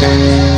Música